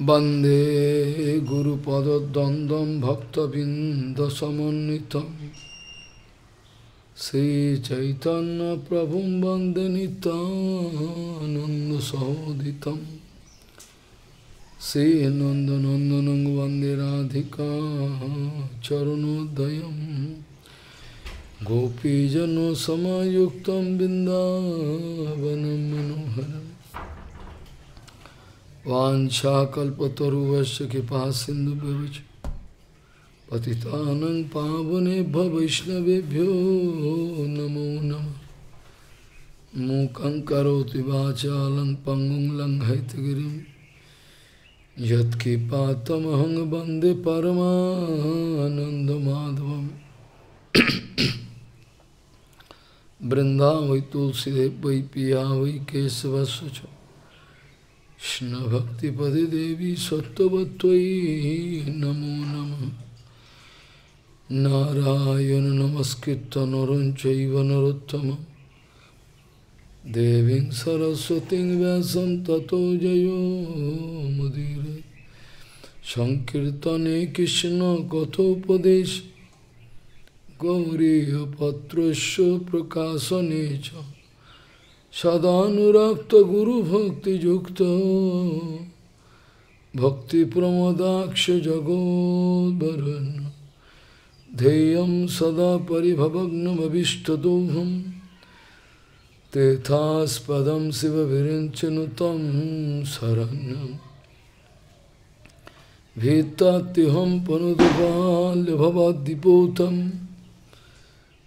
वन्दे गुरुपदद्वन्द्वं भक्तबिन्दसमन्वितं श्रीचैतन्यप्रभुं वन्दे नितानन्दसहोदितं श्रीनन्दनन्दनं वन्दे राधिका चरणोदयं गोपीजनसमायुक्तं बिन्दावनं मनोहरम् वाछाकल्पतरुवश्य कृपा सिंधु पतितानं पावनेभ्य वैष्णवेभ्यो नमो नम। मूकं करोति वाचालं पङ्गुं लङ्घयतगिरिं यत्कृपातमहं वंदे वृन्दावै तुलसीदेव वै पिया वै Krishna Bhakti Padi Devi Sattvatvai Namo Namo Narayana Namaskritta Naranchaiva Narottamam Devin Saraswati Vyasam Tato Jayo Mudire Sankirtane Krishna Kathopadesh Gauriya Patrasya Prakasanecha गौरीयपत्रस्य प्रकाशने च सदानुरक्त गुरुभक्तियुक्त भक्तिप्रमदाक्ष जगोद्वरन् ध्येयं सदा परिभवग्नमभिष्टदोहं तेथास्पदं शिवविरिञ्चनु तं शरण्यं भीत्तात्युहं पनुदबाल्यभवाद्दिपोतम्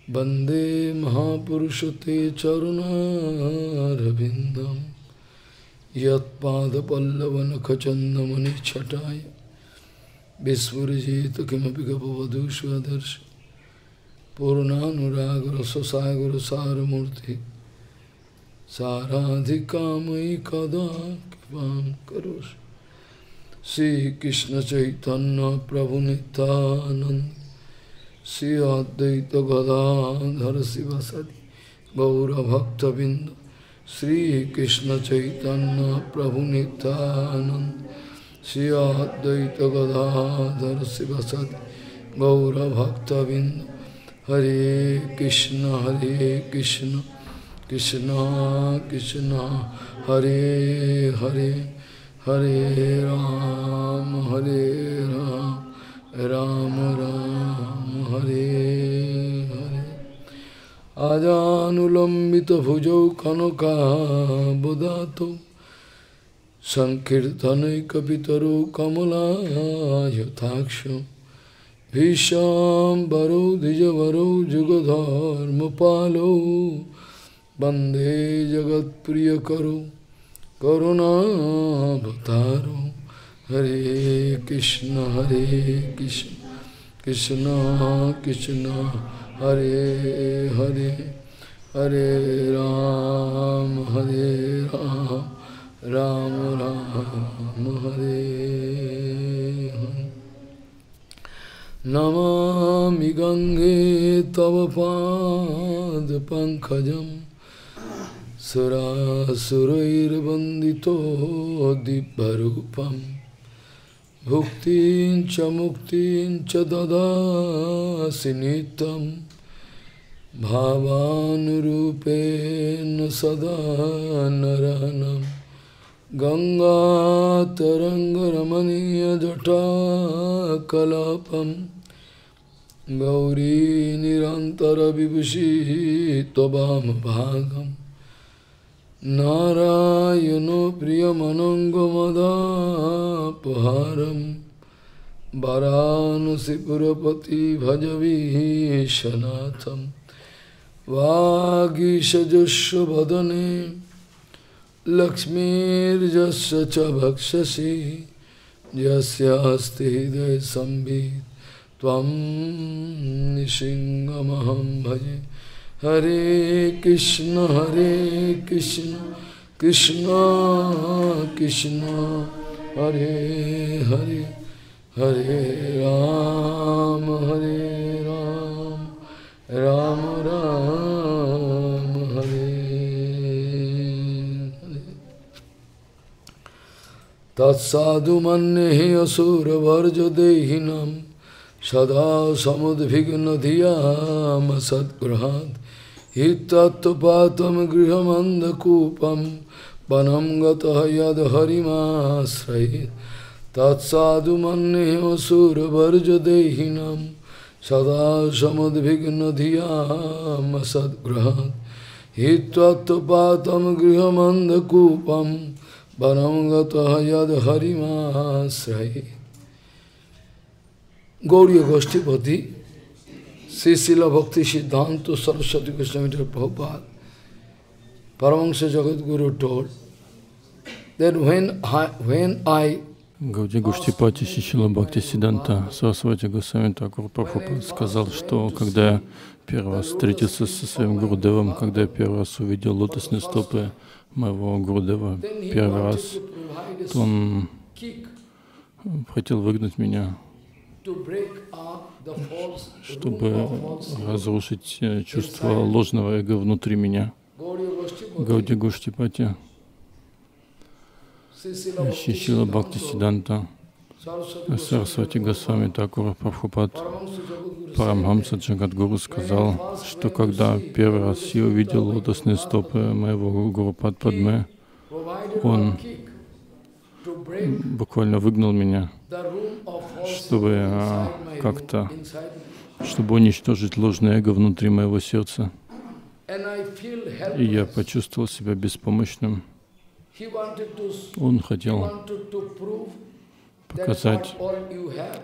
वंदे महापुरुषते चरुणारविन्दं यत्पादपल्लवनखचन्दमनिच्छटाय विस्फुरिजित किमपि गपवधू स्वदर्श पूर्णानुरागरससागरसारमूर्ति। साराधिकामयि कदा कृपां करोषि। श्रीकृष्णचैतन्यप्रभुनितानन्द। শ্রী অদ্বৈত গদাধর শিবাসাদি গৌরভক্তবৃন্দ শ্রীকৃষ্ণ চৈতন্য প্রভু নিত্যানন্দ শ্রী অদ্বৈত গদাধর শিবাসাদি গৌরভক্তবৃন্দ হরে কৃষ্ণ হরে কৃষ্ণ কৃষ্ণ কৃষ্ণ, হরে হরে হরে রাম হরে রাম। राम राम, हरे हरे। आजानुलंबित भुजौ कनकाबुदातो संकीर्तनैकपितरो कमलायथाक्ष। भीशाम्बरो द्विजवरो, जुगधर्मपालो। वंदे जगत्प्रियकरो, करुणावतारो। Hare Krishna, Hare Krishna, Krishna Krishna, Hare Hare, Hare Ram, Hare Ram, Ram Ram, Hare Hare. Namami Gange Tava Pad Pankajam Surasurairvandito भुक्ति च मुक्तिं च ददासि नित्यं भावानुरूपेण सदा जटा कलापम गौरी निरन्तरविभूषि भागम नारायणो प्रियमनङ्गमदापहारं वरानसिपुरपति भजवीशनाथं वागीशजस्वदने लक्ष्मीर्जस्य च भक्षसि यस्यास्ति हृदयसंवित् त्वं निसिंहमहं भजे Lakshmir Jasya Cha Bhakshasi Jasya Asti Hidaya Sambhid Tvam Nishingamaham Bhaje Hare Krishna, Hare Krishna, Krishna Krishna, Hare Hare, Hare Ram, Hare Ram, Ram Ram, Hare तत्साधु मन्ये असुरवर्जदेहिनं হিতাত্তপাতম গৃহমন্ধকূপম বনম গত হদ হরিমাশ্রয়ে তৎসাধু মন্যেহ সুরভর্জদেহিনম সদা সমদ্বিঘ্ন ধিয়াম সদ্গ্রহাৎ হিত্বাত্তপাতম বনম গত হদ গৌরী গোষ্ঠীপতি Sri Srila Bhakti Siddhanta Saraswati Goswami Prabhupada, Paramahansa Jagadguru told that when I, when I Гауди Гуштипати Сичила Бхакти Сиданта Сарасвати Госвами Такур Прабхупад сказал, что когда я первый раз встретился со своим Гурдевом, когда я первый раз увидел лотосные стопы моего Гурдева, первый раз, то он хотел выгнать меня чтобы разрушить э, чувство ложного эго внутри меня. Гауди Гуштипати Шишила Бхакти Сиданта, Сарасвати Госвами Такура Прабхупад, Парамхамса Джагадгуру сказал, что когда первый раз я увидел лотосные стопы моего Гуру Падме, он буквально выгнал меня, чтобы а, как-то, чтобы уничтожить ложное эго внутри моего сердца. И я почувствовал себя беспомощным. Он хотел показать,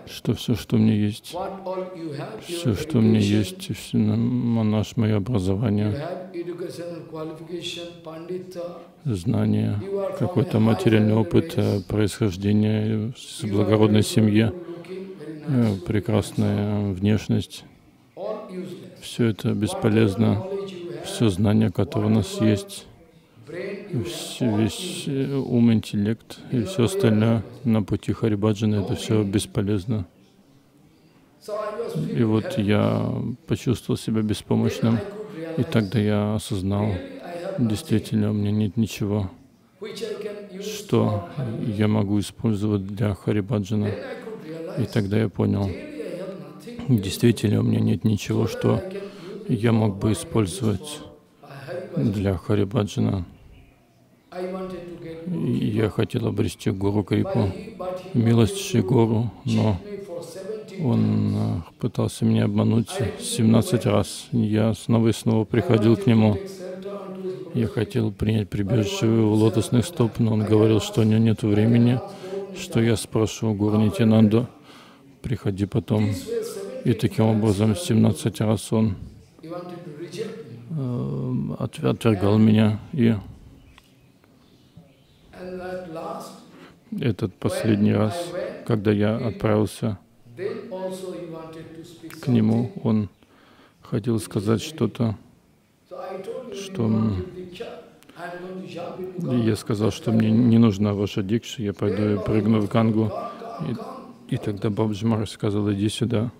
что все, что мне есть, все, что мне есть, все наше мое образование, знание, какой-то материальный опыт э, происхождения с благородной семьи, прекрасная внешность. Все это бесполезно. Все знание, которое у нас есть, весь э, ум, интеллект и все остальное на пути Харибаджана, это все бесполезно. И вот я почувствовал себя беспомощным, и тогда я осознал, действительно, у меня нет ничего, что я могу использовать для Харибаджана. И тогда я понял, действительно, у меня нет ничего, что я мог бы использовать для Харибаджана. Я хотел обрести Гуру Крипу, милость Шигуру, но он э, пытался меня обмануть 17 раз. Я снова и снова приходил к нему. Я хотел принять прибежище в лотосных стоп, но он говорил, что у него нет времени, что я спрошу Гуру Нитянанду, приходи потом. И таким образом 17 раз он э, отвергал меня и этот последний раз, когда я отправился к нему, он хотел сказать что-то, что я сказал, что мне не нужна ваша дикша, я пойду и прыгну в Гангу. И, и тогда Бабджи Махарадж сказал, иди сюда,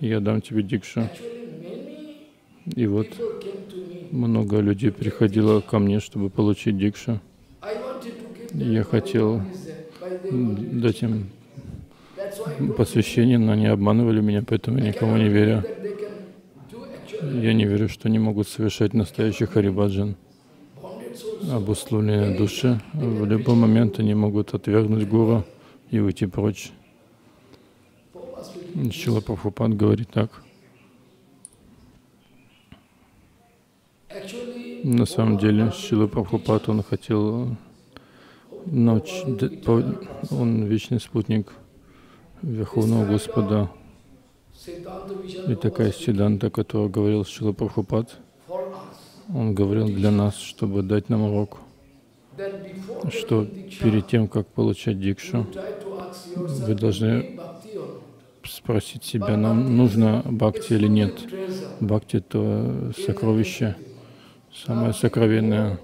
я дам тебе дикшу. И вот много людей приходило ко мне, чтобы получить дикшу. Я хотел дать им посвящение, но они обманывали меня, поэтому я никому не верю. Я не верю, что они могут совершать настоящий харибаджан. Обусловленные души. В любой момент они могут отвергнуть гуру и уйти прочь. Чила Прабхупад говорит так. На самом деле, Шила Прабхупад, он хотел ночь, он вечный спутник Верховного Господа. И такая Сиданта, которую говорил Шила Прабхупад, он говорил для нас, чтобы дать нам урок, что перед тем, как получать дикшу, вы должны спросить себя, нам нужно бхакти или нет. Бхакти — это сокровище, самое сокровенное.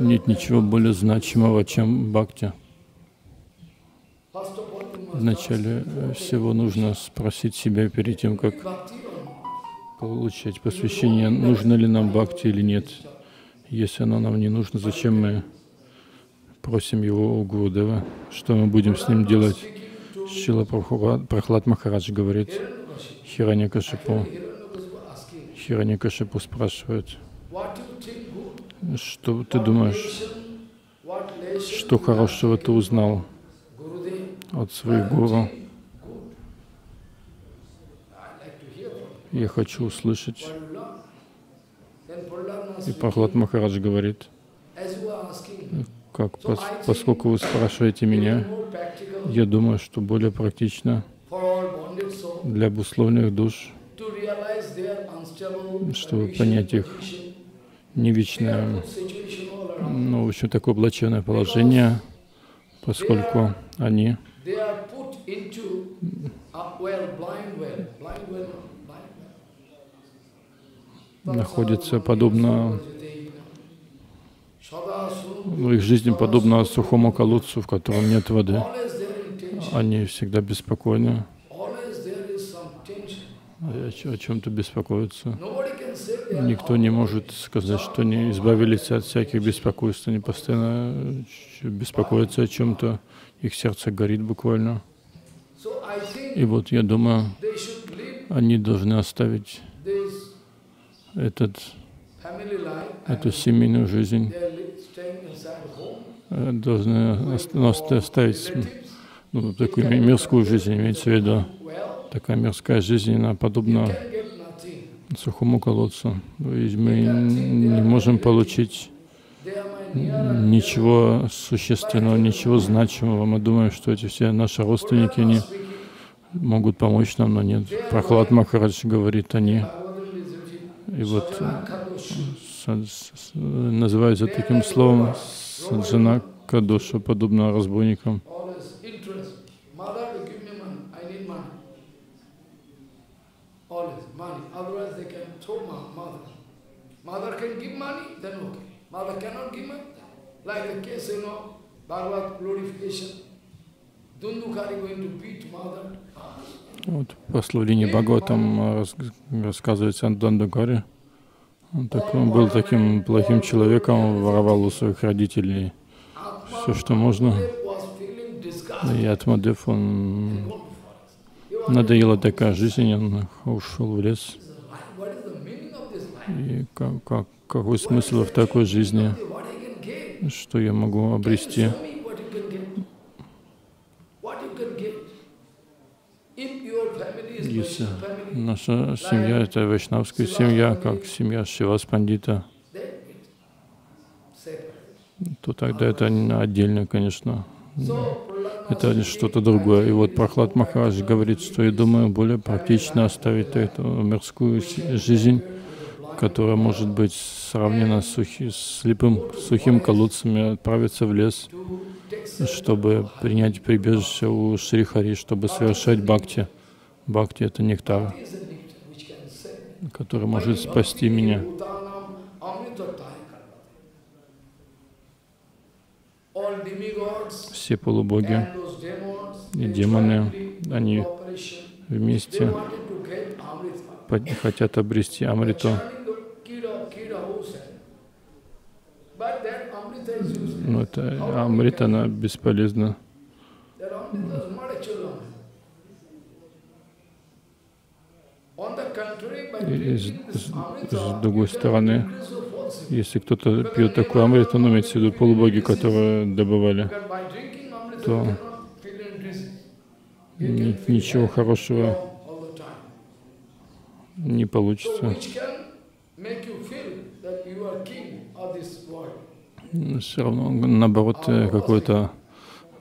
Нет ничего более значимого, чем бхакти. Вначале всего нужно спросить себя перед тем, как получать посвящение, нужно ли нам бхакти или нет. Если оно нам не нужно, зачем мы просим его у Гурудева, что мы будем с ним делать. Шила Прохлад Махарадж говорит, Хираньякашипу, Хираньякашипу спрашивает, что ты думаешь, что хорошего ты узнал от своих гуру? Я хочу услышать. И Прохлад Махарадж говорит, как, поскольку вы спрашиваете меня, я думаю, что более практично для обусловленных душ, чтобы понять их невечное, ну, в общем, такое облаченное положение, поскольку они находятся подобно ну, их жизнь подобна сухому колодцу, в котором нет воды. Они всегда беспокойны, о чем-то беспокоятся. Никто не может сказать, что они избавились от всяких беспокойств. Они постоянно беспокоятся о чем-то. Их сердце горит буквально. И вот я думаю, они должны оставить этот, эту семейную жизнь, э, должны оставить ну, такую мирскую жизнь, имеется в виду. Такая мирская жизнь, она подобна сухому колодцу. Ведь мы не можем получить ничего существенного, ничего значимого. Мы думаем, что эти все наши родственники, они могут помочь нам, но нет. Прохлад Махарадж говорит, они и вот называется таким словом саджана кадоша, подобно разбойникам. Mother can give money, then okay. Mother cannot give money. Like the case, you know, Bhagavad glorification. Вот пословление Бхагаватам рассказывается о Дандукаре. Он, так, он был таким плохим человеком, воровал у своих родителей все, что можно. И Атмадев, он надоела такая жизнь, он ушел в лес. И как, как, какой смысл в такой жизни? Что я могу обрести? Если наша семья — это вайшнавская семья, как семья Шивас Пандита, то тогда это отдельно, конечно. Это что-то другое. И вот Прохлад Махарадж говорит, что я думаю, более практично оставить эту мирскую жизнь, которая может быть сравнена с, сухи, с слепым, сухим колодцами, отправиться в лес, чтобы принять прибежище у Шрихари, чтобы совершать бхакти. Бхакти — это нектар, который может спасти меня. Все полубоги и демоны, они вместе хотят обрести Амриту. Но это Амрита, она бесполезна. С, с, с другой стороны, если кто-то пьет такой амрит, он имеется в виду полубоги, которые добывали, то ни, ничего хорошего не получится. Все равно, наоборот, э, какой-то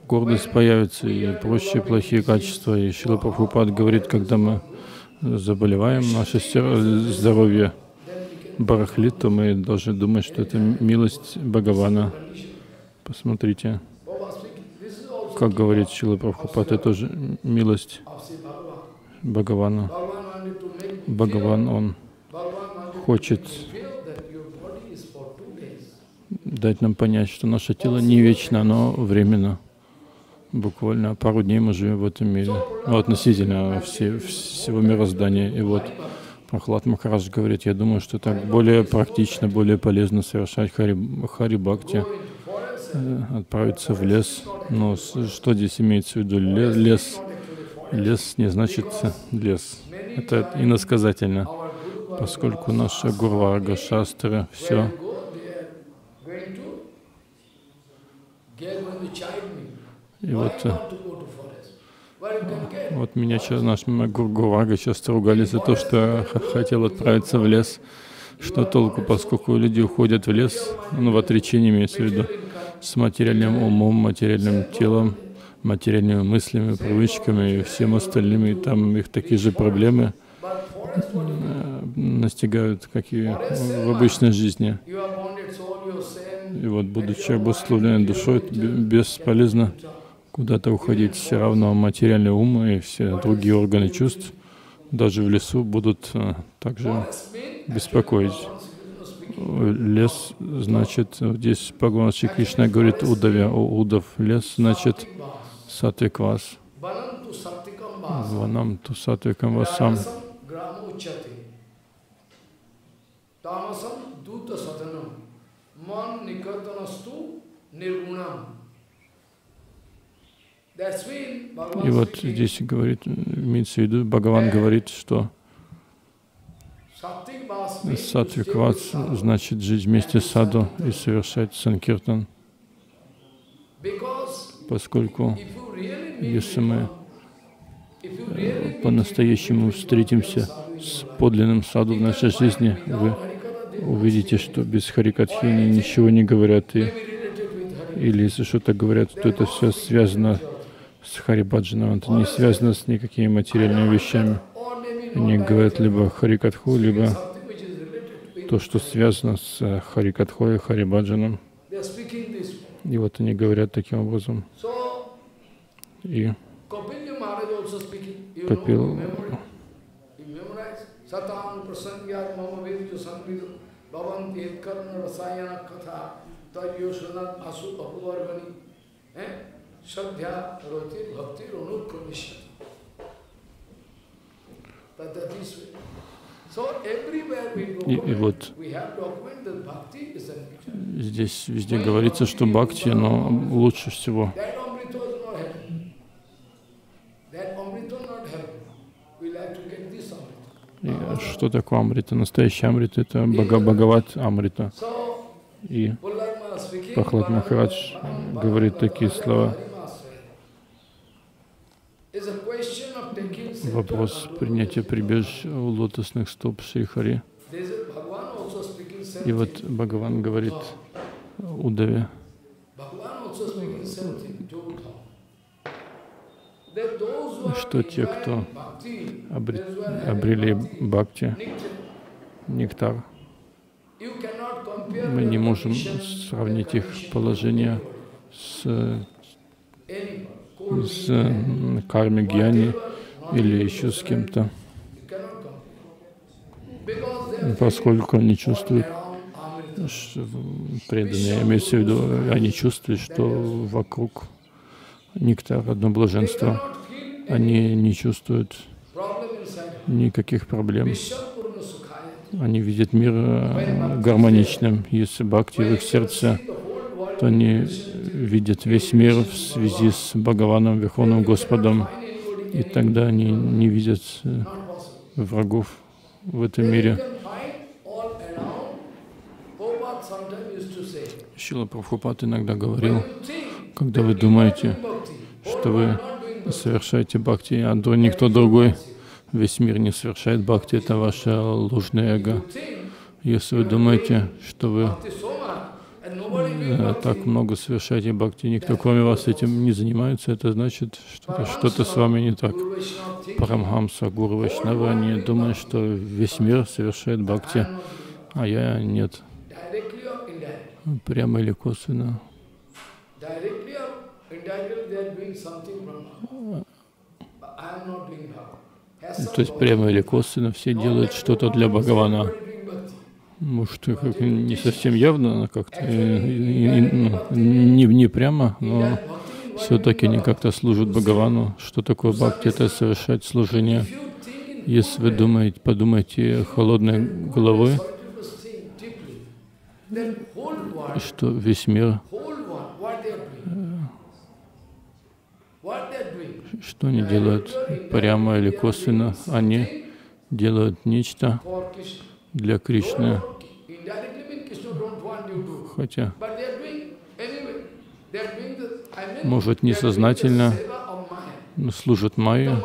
гордость появится и прочие плохие качества. И Шила Прабхупад говорит, когда мы заболеваем, наше здоровье барахлит, то мы должны думать, что это милость Бхагавана. Посмотрите, как говорит Шила Прабхупад, это тоже милость Бхагавана. Бхагаван, он хочет дать нам понять, что наше тело не вечно, оно временно буквально пару дней мы живем в этом мире, ну, относительно все, всего мироздания. И вот Прохлад Махарадж говорит, я думаю, что так более практично, более полезно совершать хари, хари бхакти, э, отправиться в лес. Но что здесь имеется в виду? Ле- Лес. Лес не значит лес. Это иносказательно, поскольку наша Гурварга, Шастры, все И вот, э, вот меня сейчас, наш Гурварга часто ругали за то, что хотел отправиться в лес. Что толку, поскольку люди уходят в лес, ну, в отречении имеется в виду, с материальным умом, материальным телом, материальными мыслями, привычками и всем остальным, и там их такие же проблемы э, настигают, как и в обычной жизни. И вот, будучи обусловленной душой, бе- бесполезно куда-то уходить. Все равно материальный ум и все другие органы чувств, даже в лесу, будут э, также беспокоить. Лес, значит, здесь Бхагаван Шри Кришна говорит Удаве, о Удав. Лес, значит, сатвиквас. Ванам ту сатвикам васам. Rajasam Grama Uchati. Tamasam Duta Satanam. И вот здесь говорит, имеется в виду, Бхагаван говорит, что sadhu. значит жить вместе с саду и совершать санкиртан, поскольку если мы по-настоящему встретимся с подлинным саду в нашей жизни, вы увидите, что без Харикатхи они ничего не говорят, и, или если что-то говорят, то это все связано с Харибаджаном, это не связано с никакими материальными вещами. Они говорят либо Харикатху, либо то, что связано с э, Харикатхой и Харибаджаном. И вот они говорят таким образом. И sanvido bhavanti etkarna rasayana katha tajyo sunat asu apuvargani. Eh? И- и вот здесь везде говорится, что бхакти, но лучше всего. И что такое Амрита? Настоящий Амрита — это Бага Бхагават Амрита. И Прохлад Махарадж говорит такие слова. Вопрос принятия прибежища у лотосных стоп Шри Хари. There is a Bhagavan also speaking same И вот. Бхагаван говорит Удаве, что те, кто обре- обрели бхакти, нектар, мы не можем сравнить их положение с, э, с карми Гьяни или еще с кем-то, поскольку они чувствуют, преданные, имеется в виду, они чувствуют, что вокруг нектар, одно блаженство. Они не чувствуют никаких проблем. Они видят мир э, гармоничным. Если бхакти в их сердце, See the whole world то они видят весь мир в связи с Бхагаваном, Верховным Господом, и тогда они не видят э, врагов в этом мире. Шила Прабхупад иногда говорил, когда вы думаете, что вы совершаете бхакти, а никто другой, весь мир не совершает бхакти, это ваше ложное эго. Если вы думаете, что вы так много совершаете бхакти, никто кроме вас этим не занимается, это значит, что что-то с вами не так. Парамхамса, Гуру Вайшнава, они думают, что весь мир совершает бхакти, а я нет, прямо или косвенно. То есть прямо или косвенно все делают что-то для Бхагавана. Может, как не совсем явно, но как-то э, ну, не, не прямо, но все-таки они как-то служат Бхагавану. Что такое бхакти? Это совершать служение. Если вы думаете, подумайте холодной головой, что весь мир doing. Что они делают? Прямо или косвенно? Они делают нечто для Кришны, хотя, может, несознательно ну, служат Krishna's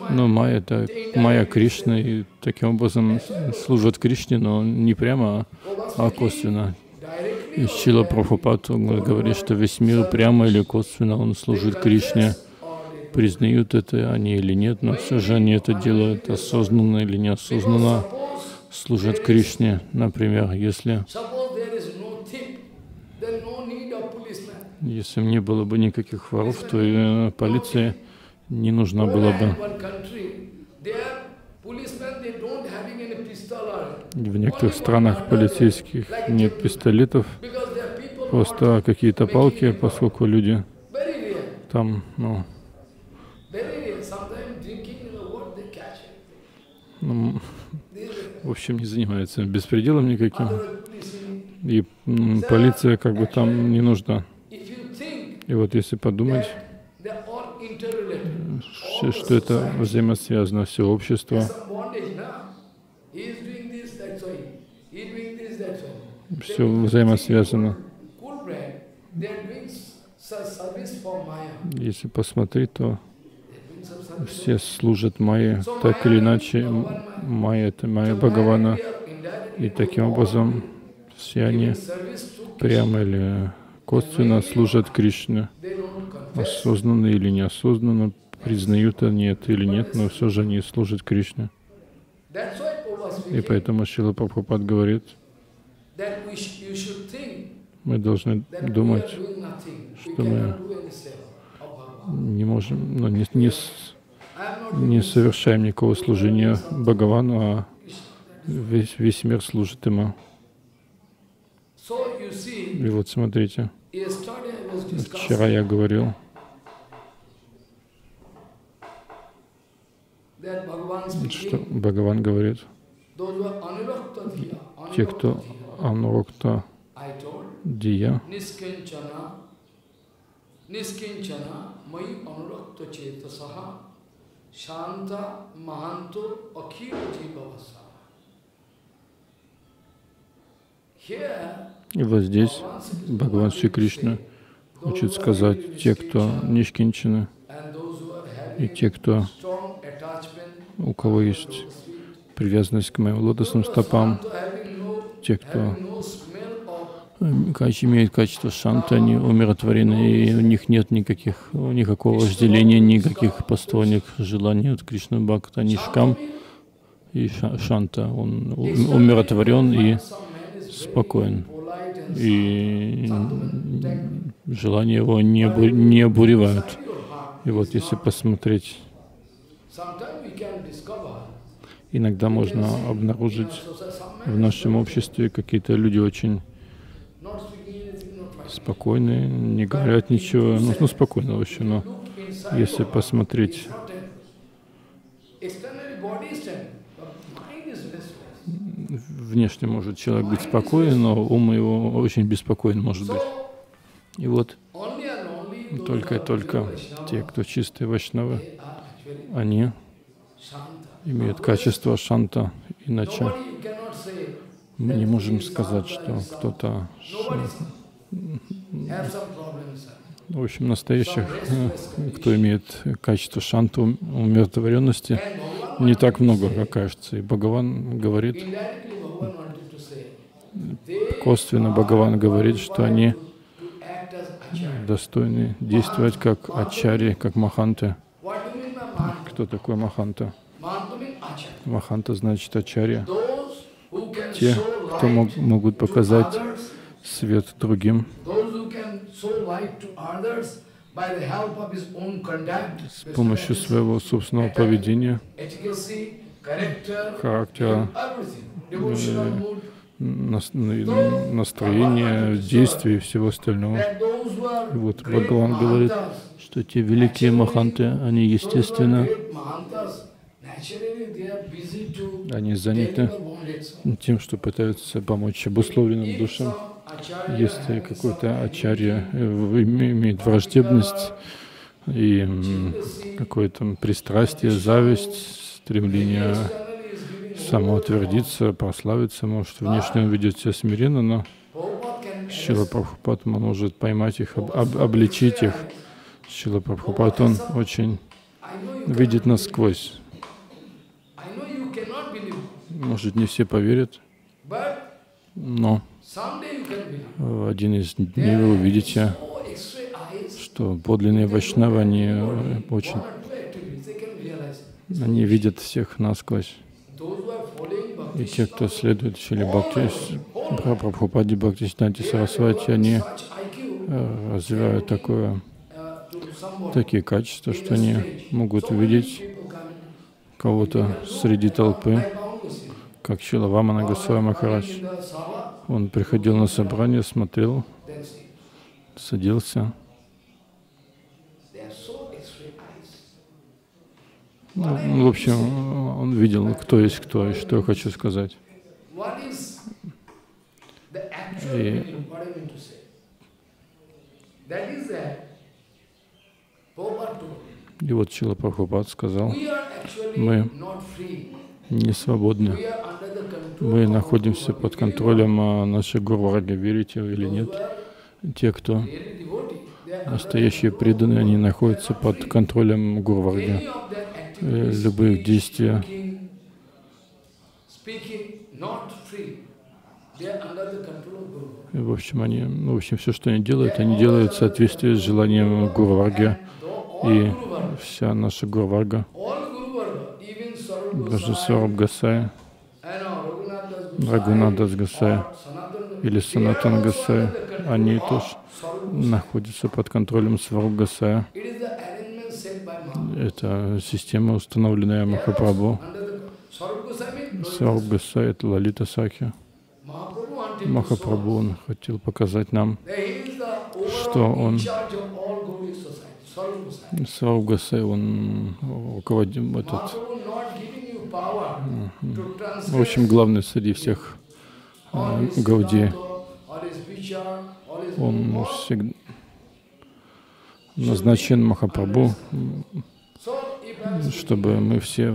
Maya. но Майя — это Майя Кришны, и таким образом служат Кришне, но не прямо, а косвенно. И Шила Прабхупад говорит, что весь мир прямо или косвенно он служит Кришне. Признают это они или нет, но все же они это делают осознанно или неосознанно, служат Кришне. Например, если, если не было бы никаких воров, то и полиция не нужна была бы. В некоторых странах полицейских нет пистолетов, просто какие-то палки, поскольку люди там, ну, в общем, не занимаются беспределом никаким. И м, полиция как бы там не нужна. И вот если подумать, что это взаимосвязано, все общество, все взаимосвязано. Если посмотреть, то They are doing some service. Все служат Майе, так или иначе. Майя — это Майя Бхагавана. И таким образом все они прямо или косвенно служат Кришне. Осознанно или неосознанно, признают они это или нет, но все же они служат Кришне. И поэтому Шила Прабхупад говорит, мы должны думать, что мы не можем, ну, не, не, не совершаем никакого служения Бхагавану, а весь, весь мир служит ему. И вот смотрите, вчера я говорил, что Бхагаван говорит, те, кто анурокта дия, niskinchana, niskinchana, mai anurakta chetasaha, shanta mahanto akhira jivavasa. Here, и вот здесь Бхагаван Шри Кришна хочет сказать, те, кто are и те, кто, у кого есть привязанность к моим лотосным стопам, те, кто having no smell of э, каче- имеют качество шанта, они умиротворены, и у них нет никаких, никакого вожделения, никаких посторонних желаний от Кришны Бхакта, они шкам и ша- шанта. Он умиротворен и спокоен. И желания его не, обу- не обуревают. И вот если посмотреть, иногда можно обнаружить в нашем обществе какие-то люди очень спокойные, не говорят ничего, ну, ну спокойно вообще, но если посмотреть, внешне может человек быть спокоен, но ум его очень беспокоен может быть. И вот только и только те, кто чистые вайшнавы, они имеют качество шанта, иначе мы не можем сказать, что кто-то, в общем, настоящих, кто имеет качество шанта, ум- умиротворенности, не так много, как кажется. И Бхагаван говорит, косвенно Бхагаван говорит, что они достойны действовать как ачари, как маханты. Кто такой маханта? Маханта значит ачарья. Те, кто мог- могут показать свет другим с помощью своего собственного поведения, характера, настроения, действий и всего остального. И вот Бхагаван говорит, что те великие маханты, они, естественно, они заняты тем, что пытаются помочь обусловленным душам. Если какой-то ачарья э, име- имеет враждебность и какое-то пристрастие, зависть, стремление самоутвердиться, прославиться, может внешне он ведет себя смиренно, но Шила Прабхупад может поймать их, об- об- обличить их. Шила Прабхупад, он очень видит насквозь. Может, не все поверят, но в один из дней вы увидите, что подлинные вайшнавы, они очень, они видят всех насквозь. И те, кто следует Шили Бхакти, Прабхупаде Бхакти Сарасвати, они э, развивают такое, такие качества, что они могут увидеть кого-то среди толпы, как Шила Вамана Госвами Махарадж. Он приходил на собрание, смотрел, садился. Ну, ну, в общем, он видел, кто есть кто, и что я хочу сказать. И- И вот Чила Прабхупад сказал, Мы. Не свободны. Мы находимся под контролем а, нашей Гурварги, верите или нет. Те, кто настоящие преданные, они находятся под контролем their Э, Любых действий. И, в общем, они, ну, в общем, все, что они делают, они делают в соответствии с желанием Гурварги. И вся наша Гурварга, Das Gosai, Рагунадас Sanatana или Санатан control они тоже находятся под контролем Сваруб Гасая. Это система, установленная Махапрабху. Сваруб Гасай — это Лалита to Махапрабху, он хотел показать нам, что он-. Сваруб Гасай, он руководил этот, в общем, главный среди всех э, Гауди. Он всегда назначен Махапрабху, чтобы мы все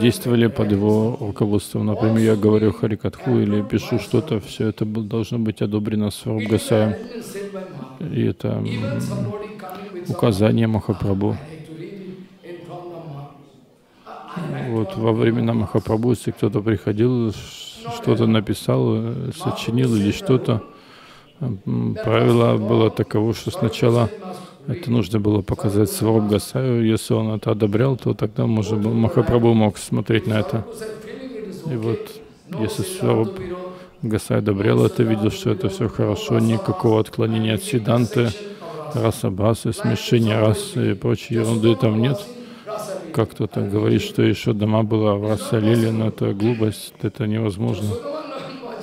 действовали под его руководством. Например, я говорю Харикатху или пишу что-то, все это должно быть одобрено Сваруб it is the Гасаем. arrangement set by Mahaprabhu. И это указание Махапрабху. I like to read it in front of Mahaprabhu. I- I like Вот во времена Махапрабху, если кто-то приходил, что-то написал, э, сочинил или что-то, правило было таково, что сначала это нужно было показать Сваруб Гасаю. Если он это одобрял, то тогда, может быть, Махапрабху мог смотреть на это. И вот, если Сваруб Гасай одобрял это, видел, что это все хорошо, никакого отклонения от Сиданты, расабасы, смешения рас и прочей ерунды там нет. Как кто-то говорит, что еще дома была в Расалиле, но это глупость, это невозможно.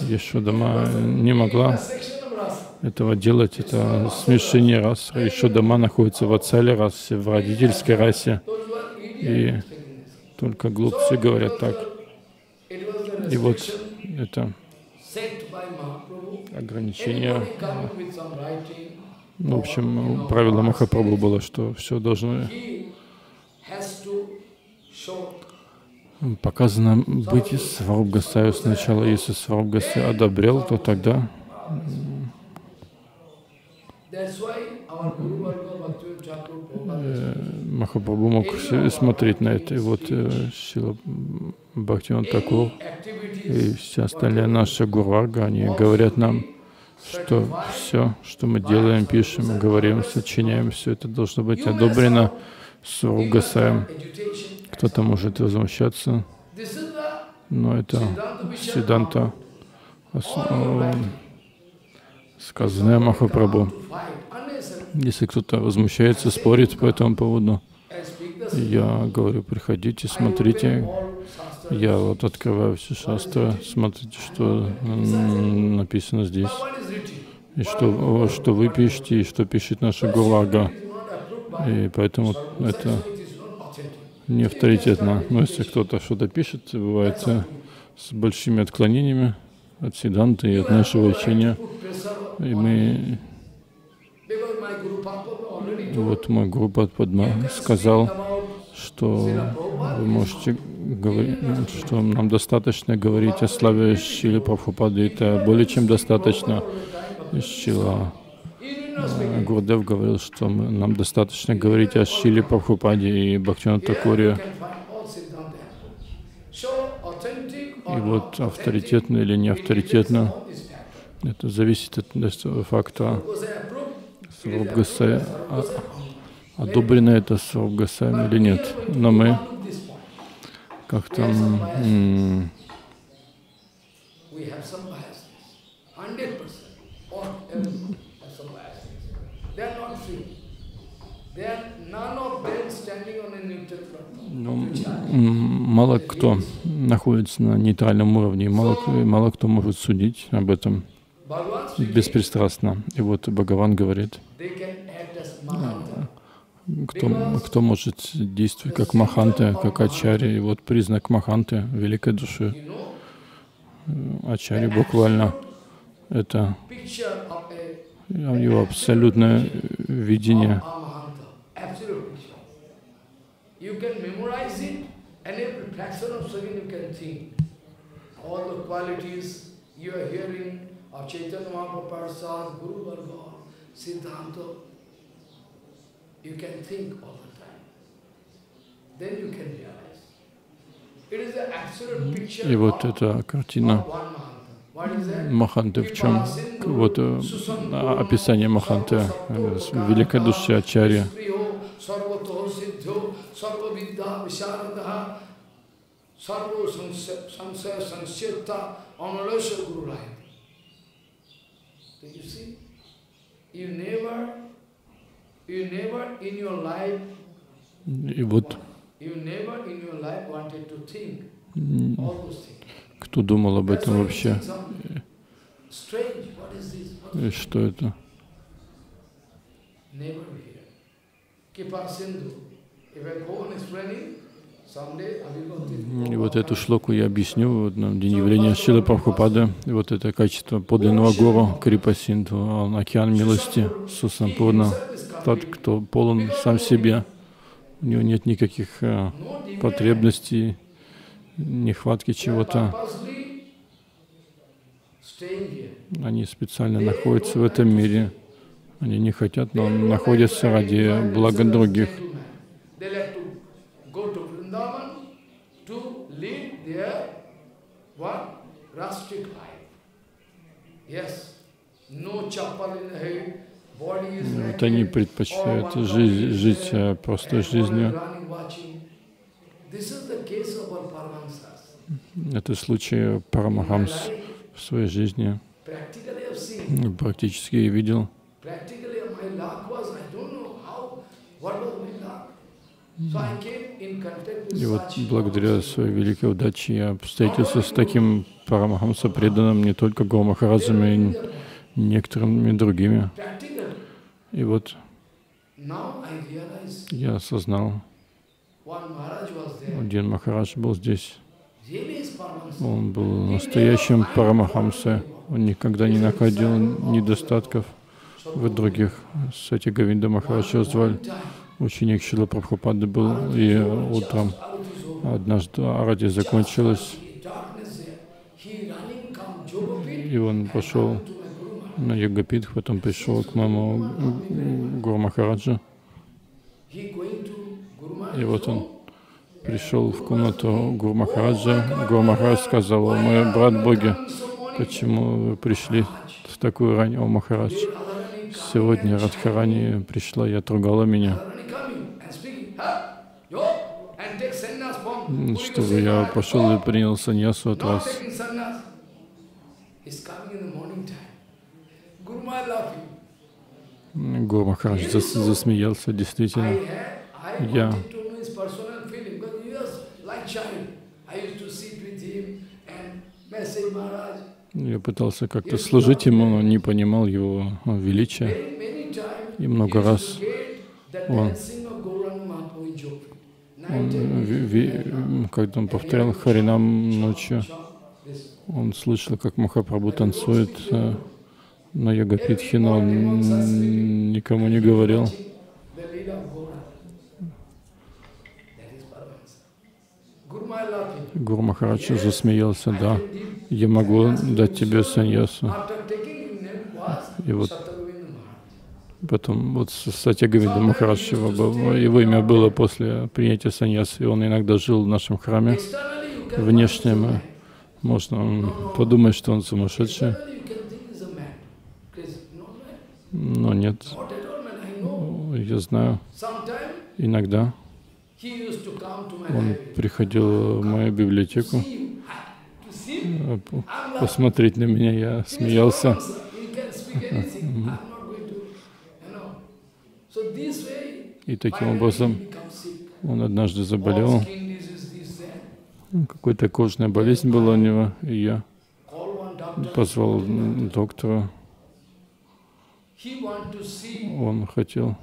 Еще дома не могла этого делать, это смешение рас. Еще дома находятся в Ацале расе, в родительской расе, и только глупцы говорят так. И вот это ограничение, ну, в общем, правило Махапрабху было, что все должно Показано быть из Сварубгасаю сначала. Если Сварубгасай одобрел, то тогда э, Махапрабху мог смотреть на это. И вот э, Шила Бхактиван Такур и все остальные наши гурварга, они говорят нам, что все, что мы делаем, пишем, говорим, сочиняем, все это должно быть одобрено Сварубгасаем. Кто-то может возмущаться, но это Сиданта, сказанное Махапрабху. Если кто-то возмущается, спорит по этому поводу, я говорю, приходите, смотрите. Я вот открываю все шастры, смотрите, что написано здесь, и что, что вы пишете, и что пишет наша by И поэтому это не авторитетно. Но если кто-то что-то пишет, бывает э, с большими отклонениями от Сиданты и от нашего учения, и мы Вот мой гуру Падма сказал, что вы можете говорить, что нам достаточно говорить о славе Шили Прабхупады. Это более чем достаточно. Шила Гурдев говорил, что мы, нам достаточно говорить о Шиле Прабхупаде и Бхактина Такуре. И вот авторитетно или не авторитетно, это зависит от факта, Сварбгасай, а, одобрено это Сварбгасаем или нет. Но мы как там ну, мало кто находится на нейтральном уровне, мало, мало кто может судить об этом беспристрастно. И вот Бхагаван говорит, кто, кто может действовать как Маханты, как Ачари. И вот признак Маханты, великой души. Ачари буквально это его абсолютное видение. You can think all the time. Then you can realize. И вот эта картина Маханты в чем? Вот описание Маханты, великой души Ачарья. И вот Кто думал об этом вообще? И что это? И вот эту шлоку я объясню вот, на день явления Шила Прабхупады. И вот это качество подлинного гуру Крипа Синту, океан милости, Сусампурна, тот, кто полон сам себе. У него нет никаких э, потребностей, нехватки чего-то. Они специально находятся в этом мире. Они не хотят, но находятся ради блага других. Вот они предпочитают жизнь, жить э, простой жизнью. Это случай Парамахамс в своей жизни. Практически я видел. И вот благодаря своей великой удаче я встретился с таким Парамахамса преданным не только Гомахараджами, и некоторыми другими. И вот я осознал, один Махарадж был здесь. Он был настоящим Парамахамсой. Он никогда не находил недостатков в других. Сати Гавинда Махараджа звали ученик Шила Прабхупады был, и утром однажды Аради закончилась, и он пошел на Йогапитх, потом пришел к моему Гуру Махараджу. И вот он пришел в комнату Гуру Махараджа. Гуру Махарадж сказал, мой брат Боги, почему вы пришли в такую рань, о Махарадж? Сегодня Радхарани пришла и отругала меня. чтобы я пошел и принял саньясу от вас. Гуру Махарадж зас, засмеялся, действительно. Я я пытался как-то служить ему, но не понимал его величия. И много раз он он, когда он повторял Харинам ночью, он слышал, как Махапрабху танцует э, на йога-питхе, но он никому не говорил. Гуру Махарадж засмеялся, да, я могу дать тебе саньясу. И вот потом вот Сатьягавида Махарадж, его, его имя было после принятия саньяса, и он иногда жил в нашем храме. Внешне можно подумать, что он сумасшедший, но нет, я знаю, иногда он приходил в мою библиотеку посмотреть на меня, я смеялся. И таким образом он однажды заболел. Какая-то кожная болезнь была у него, и я позвал доктора. Он хотел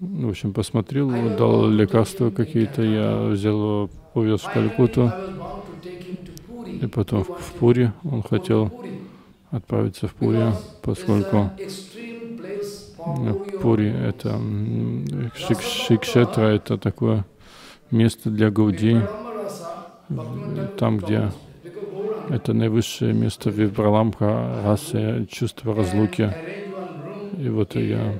в общем, посмотрел, дал лекарства какие-то, я взял, повез в Калькуту, и потом в Пури. он хотел отправиться в Пури, поскольку Пури — это Шикшетра, это такое место для Гауди, там, где это наивысшее место Вибраламха, расы, чувство разлуки. И вот я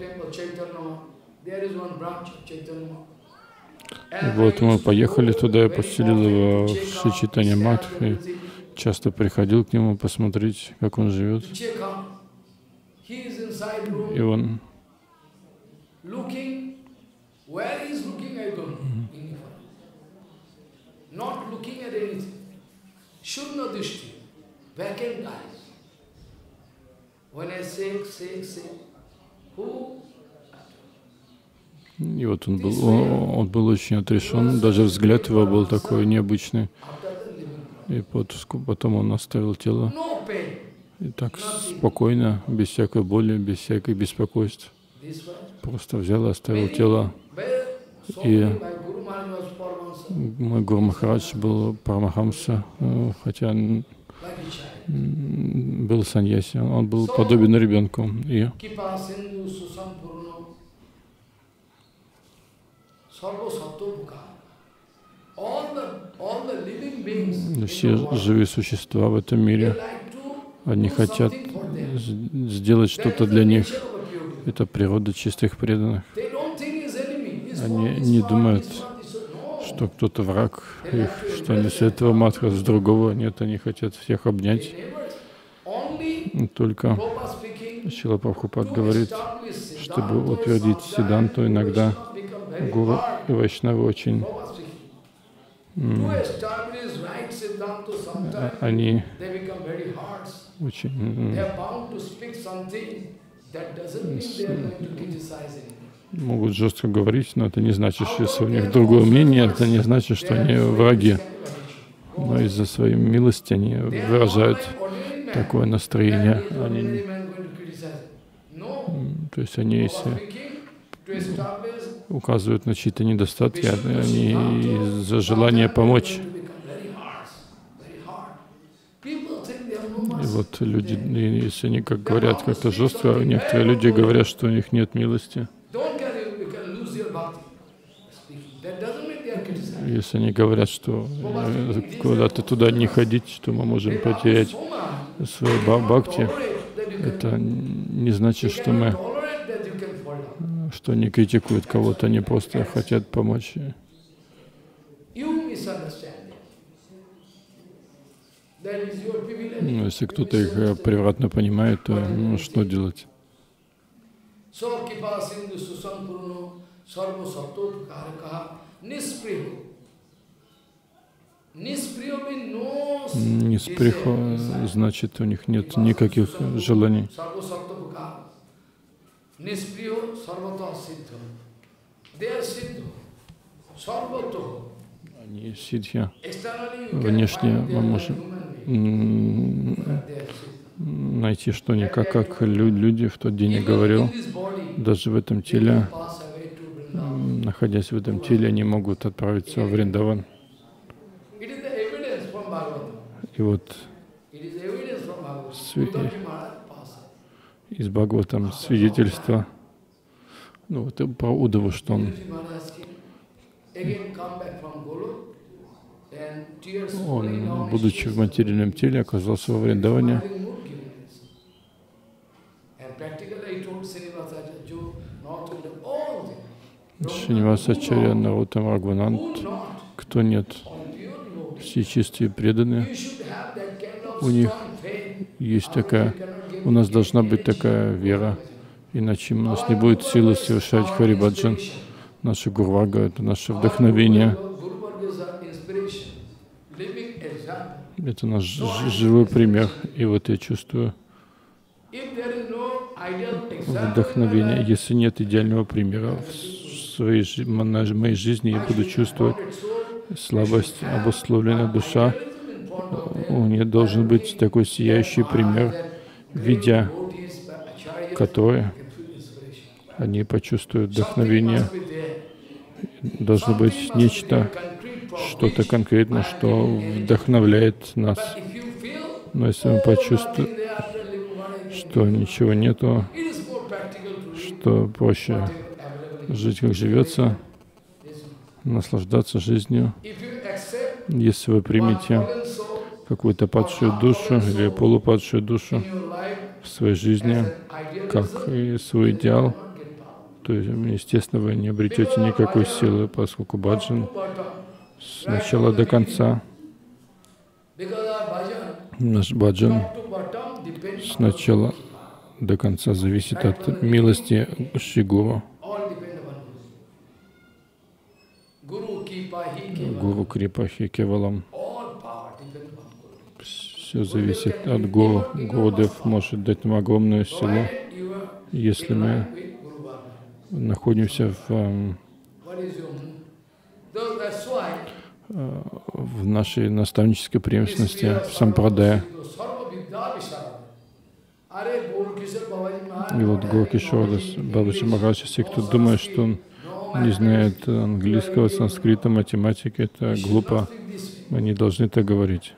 вот мы поехали туда, я поселил его в Шичитане Матх и часто приходил к нему посмотреть, как он живет. И он When I say, say, say, who и вот он был, он, он был очень отрешен, даже взгляд его был такой необычный. И потом он оставил тело. И так спокойно, без всякой боли, без всякой беспокойств. Просто взял и оставил тело. И мой Гуру Махарадж был Парамахамса, э, хотя был саньяси, он был подобен ребенку. И все живые существа в этом мире, они хотят сделать что-то для них. Это природа чистых преданных. Они не думают, что кто-то враг их, что они с этого матха, с другого. Нет, они хотят всех обнять. Только Шила Прабхупад говорит, чтобы утвердить Сиданту, иногда гуру вайшнавы очень они очень могут жестко говорить, но это не значит, что если у них другое мнение, это не значит, что они враги. Но из-за своей милости они выражают такое настроение. Они, то есть они, если указывают на чьи-то недостатки, они из-за желания помочь. И вот люди, если они как говорят как-то жестко, некоторые люди говорят, что у них нет милости. Если они говорят, что э, куда-то туда не ходить, что мы можем потерять свою бхакти, это не значит, что мы что они критикуют кого-то, они просто хотят помочь. Ну, если кто-то их э, превратно понимает, то ну, что делать? Несприхо значит, у них нет никаких желаний. Nispriyo sarvata siddha. They are siddha. Sarvata. Они сидхи. Внешне мы можем найти, что не как, люди в тот день я говорил, даже в этом теле, находясь в этом теле, они могут отправиться в Вриндаван. И вот из Бхагаватам свидетельство, ну, это про Удову, что он, он, будучи в материальном теле, оказался во Вриндаване. Шинивасачарья Нарутам Рагванант, кто нет, все чистые преданные, у них есть такая, у нас должна быть такая вера, иначе у нас не будет силы совершать Харибаджан. Наша Гурвага — это наше вдохновение. Это наш живой пример. И вот я чувствую вдохновение. Если нет идеального примера в своей, в моей жизни, я буду чувствовать слабость, обусловленная душа, у нее должен быть такой сияющий пример, видя который они почувствуют вдохновение. Должно быть нечто, что-то конкретное, что вдохновляет нас. Но если мы почувствуем, что ничего нету, что проще жить, как живется, наслаждаться жизнью, если вы примете какую-то падшую душу или полупадшую душу в своей жизни, как и свой идеал, то, естественно, вы не обретете никакой силы, поскольку баджан с начала до конца, наш баджан с начала до конца зависит от милости Шигуру. Гуру Крипахи Кевалам. Все зависит от Гуру. Гурудев может дать нам огромную силу, если мы находимся в, эм, в нашей наставнической преемственности, в сампрадае. И вот Горкишордас Бабаджи Махарадж, если кто думает, что он не знает английского, санскрита, математики, это глупо. Мы не должны так говорить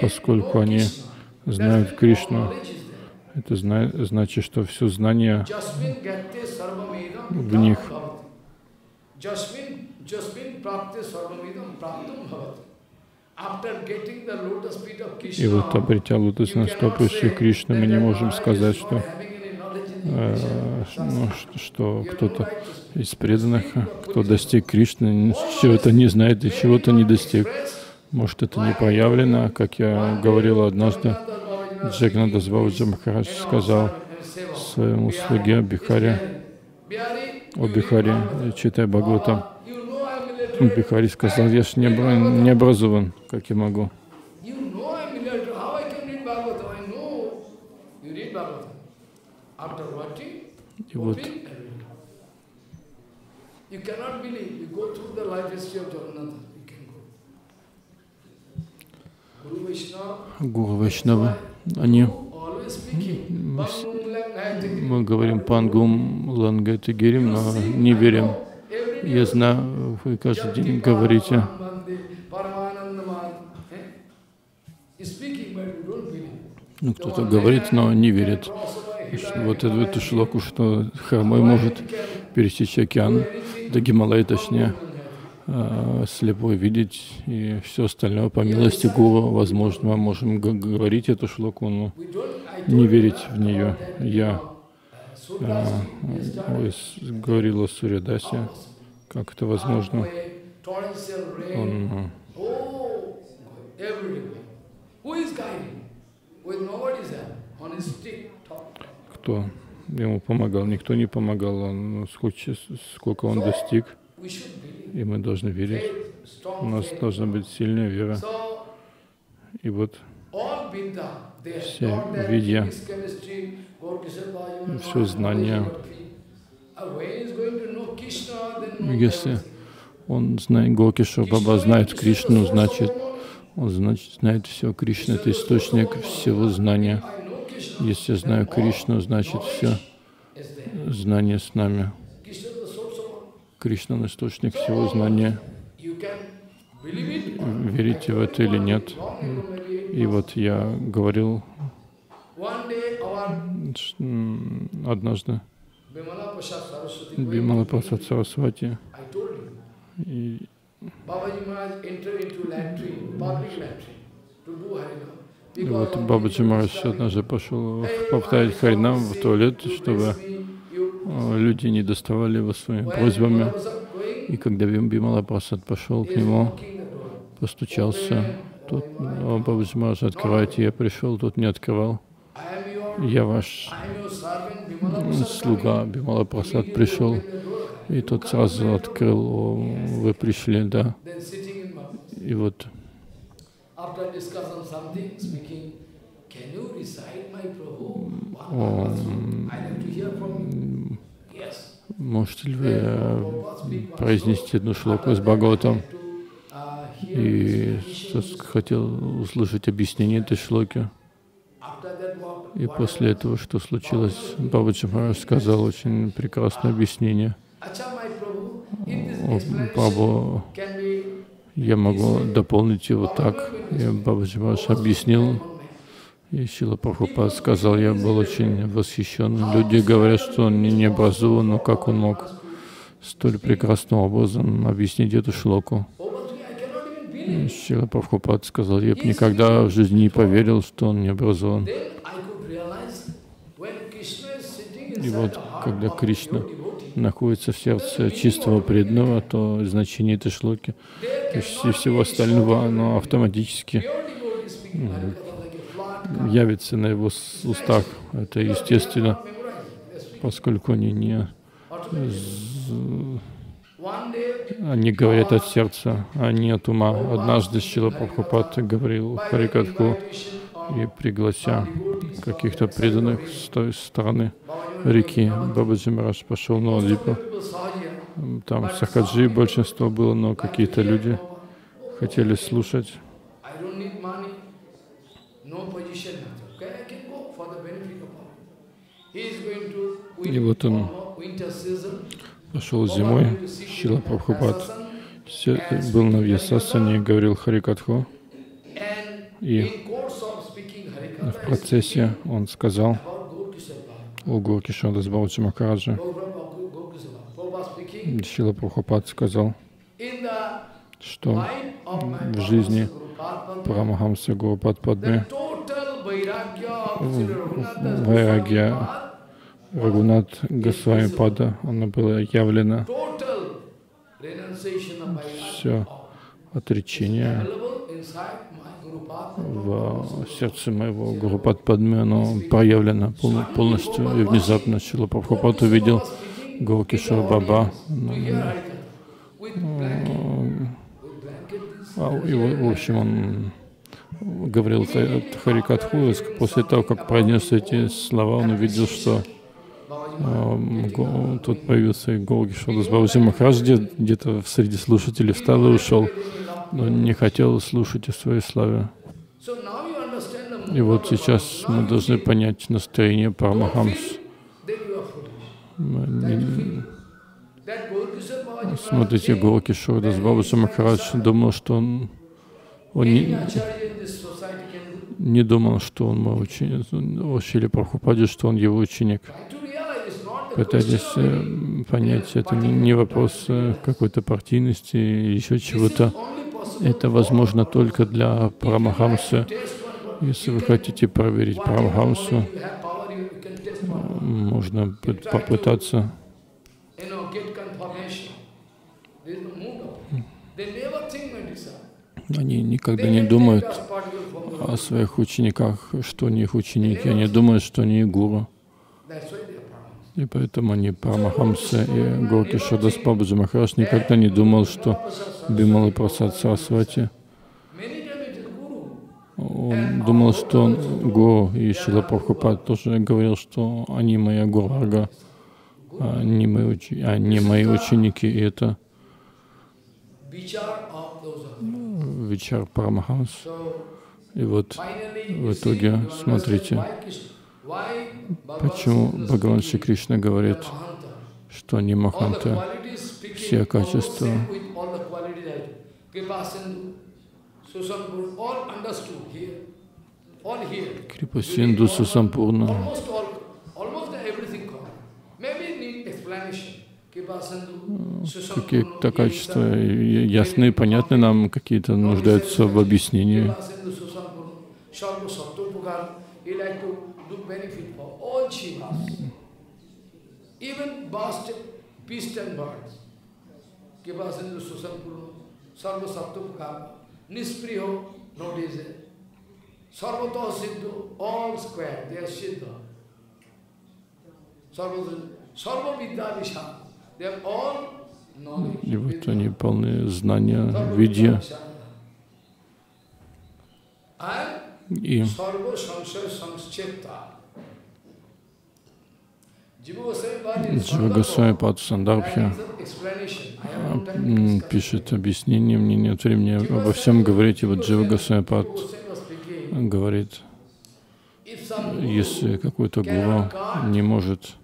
поскольку они знают Кришну. Это значит, что все знание в них. И вот обретя лотосные стопы Шри Кришны, мы не можем сказать, что, э, ну, что кто-то из преданных, кто достиг Кришны, чего-то не знает и чего-то не достиг. Может, это не проявлено, как я говорил однажды, Джагнада Бабаджи Махарадж сказал своему слуге Бихаре, о Бихаре, читай Бхагаватам. Бихари сказал, я ж не, не образован, как я могу. И вот You cannot believe. You go through the life history of Jagannatha. Гуру Вайшнава, они, мы говорим Пангум Лангатигирим, но не верим. Я знаю, вы каждый день говорите. Ну, кто-то говорит, но не верит. Вот эту, эту шлоку, что хромой может пересечь океан, до Гималая точнее. Э, слепой видеть и все остальное по милости Гуру. Возможно, мы можем говорить эту шлоку, но не верить в нее. Я а, говорила Сурядасе, как это возможно. Он, кто ему помогал? Никто не помогал. Он, сколько, сколько он достиг и мы должны верить. У нас должна быть сильная вера. И вот все видя, все знание, если он знает Гокиша, Баба знает Кришну, значит, он значит, знает все. Кришна — это источник всего знания. Если я знаю Кришну, значит, все знание с нами. Кришна — источник всего знания. Верите в это или нет? И вот я говорил однажды Бимала Прасад Сарасвати и. И вот Бабаджи Марадж однажды пошел повторять Харинам в туалет, чтобы люди не доставали его своими просьбами. И когда Бим- Бимала Прасад пошел к нему, постучался, тот э, Бабаджи открывает, я пришел, тот не открывал. Я ваш слуга Бимала Прасад пришел, и тот сразу открыл, «О, вы пришли, да. И вот? О, Можете ли вы э, произнести одну шлоку с Бхагаватом? И хотел услышать объяснение этой шлоки. И после этого, что случилось, Бабаджи Махарадж сказал очень прекрасное объяснение. О, Бабу, я могу дополнить его так. И Бабаджи Махарадж объяснил, и Шила Прабхупад сказал, я был очень восхищен. Люди говорят, что он не образован, но как он мог столь прекрасным образом объяснить эту шлоку? believe. Шила Прабхупад сказал, я бы никогда в жизни не поверил, что он не образован. И вот, когда Кришна находится в сердце чистого преданного, то значение этой шлоки и всего остального, оно автоматически явится на его устах. Это естественно, поскольку они не они говорят от сердца, а не от ума. Однажды Шила Прабхупад говорил Харикатху и приглася каких-то преданных с той стороны реки. Бабаджи Марадж пошел на Ладипу. Там сахаджи большинство было, но какие-то люди хотели слушать. I don't need money, no position, nothing. Okay, I can go for the benefit of all. He is going to И вот он пошел зимой, Шила Прабхупад был на Вьясасане говорил Харикатху. И в процессе он сказал о Гуркишода с Бабаджи Махараджа. Шила Прабхупад сказал, что в жизни Парамахамса Гурупад Падме total Рагунат Госвами Пада, оно было явлено все отречение в сердце моего Гурупад Падме, оно проявлено пол- полностью. И внезапно Шила Прабхупад увидел Гуркишор Баба. ну, blanket this, а, И, в общем, он говорил Харикатху, после того, как произнес эти слова, он увидел, что Тут появился Голги Шодас Бабаджи Махарадж где- где-то среди слушателей встал и ушел, но не хотел слушать о своей славе. И вот сейчас мы должны понять настроение Парамахамс. Смотрите, Голки Шодас Бабаджи Махарадж думал, что он, он не, не думал, что он мой ученик, о Шиле Прабхупаде, что он его ученик. Question э, понять, это не, вопрос э, какой-то партийности еще чего-то. Это возможно только для Парамахамса. Если вы хотите проверить Парамахамсу, one. можно попытаться. Они никогда не думают о своих учениках, что они их ученики. Они думают, что они гуру. И поэтому они Парамахамса и Горки Шадас Бабаджи Махарадж никогда не думал, что Бималы Прасад Сарасвати. Он думал, что он гуру, и Шила Прабхупад тоже говорил, что они моя гурага, а не мои, учи- а не мои ученики. И это Вичар Парамахамс. И вот в итоге, смотрите, почему Бхагаван Шри Кришна говорит, что они Маханта, все качества. Крипа Синдуса Сампурна. Almost all, almost everything common. Maybe need explanation. Kipasandhu, Какие-то качества ясны, понятны нам, какие-то нуждаются в объяснении. benefit for all Shivas. Even vast beasts and birds. Kipasandhu, Susampurna, Sarva Sattopukar, Nispriyo, no disease. Sarvata Siddhu, all square, they are Siddha. Sarva, Sarva Vidya Vishal, they are all knowledge. И вот Vidya. они полны знания, Sarva видья. Vidya Vishal. And И to м, discuss. пишет объяснение, мне нет времени обо всем говорить. И вот Джива Госвами Пад говорит, если какой-то гуру не может